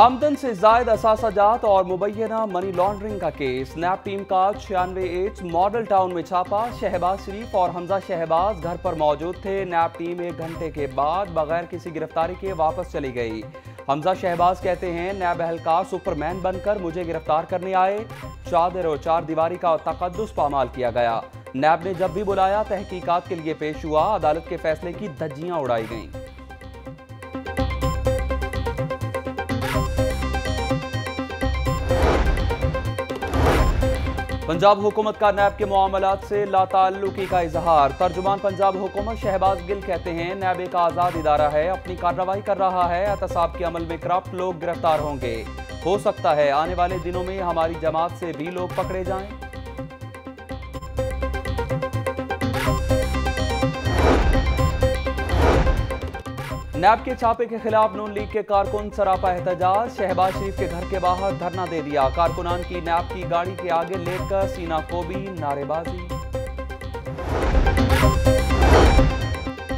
आमदन से जायद असाजात और मुबैना मनी लॉन्ड्रिंग का केस। नैब टीम का छियानवे एट मॉडल टाउन में छापा। शहबाज शरीफ और हमजा शहबाज घर पर मौजूद थे। नैब टीम एक घंटे के बाद बगैर किसी गिरफ्तारी के वापस चली गई। हमजा शहबाज कहते हैं, नैब एहलकार सुपरमैन बनकर मुझे गिरफ़्तार करने आए। चादर और चार दीवारी का तकदस पामाल किया गया। नैब ने जब भी बुलाया, तहकीकात के लिए पेश हुआ। अदालत के फैसले की धज्जियाँ उड़ाई गईं। पंजाब हुकूमत का नैब के मामला से लाताल्लुकी का इजहार। तर्जुमान पंजाब हुकूमत शहबाज गिल कहते हैं, नैब एक आज़ाद इदारा है, अपनी कार्रवाई कर रहा है, एहतसाब के अमल में करप्ट लोग गिरफ़्तार होंगे। हो सकता है आने वाले दिनों में हमारी जमात से भी लोग पकड़े जाएँ। नैब के छापे के खिलाफ नून लीग के कारकुन सरापा एहतजाज। शहबाज शरीफ के घर के बाहर धरना दे दिया। कारकुनान की नैब की गाड़ी के आगे लेकर सीना कोबी, नारेबाजी।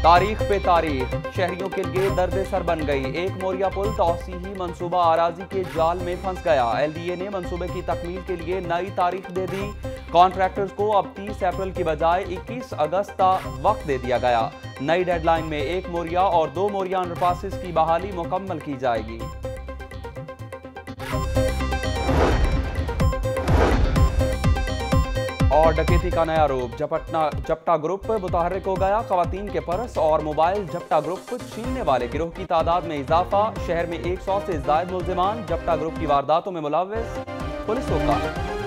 तारीख पे तारीख, शहरियों के लिए दर्द सर बन गई। एक मोरिया पुल तोसीही मनसूबा आराजी के जाल में फंस गया। एलडीए ने मनसूबे की तकमील के लिए नई तारीख दे दी। कॉन्ट्रैक्टर्स को अब 30 अप्रैल की बजाय 21 अगस्त का वक्त दे दिया गया। नई डेडलाइन में एक मोरिया और दो मोरिया अंडरपासिस की बहाली मुकम्मल की जाएगी। और डकैती का नया रूप, जपटना, जपटा ग्रुप मुतहरक हो गया। खातन के परस और मोबाइल जपटा ग्रुप को छीनने वाले गिरोह की तादाद में इजाफा। शहर में 100 से जायद मुलजमान जपटा ग्रुप की वारदातों में मुलविस। पुलिस को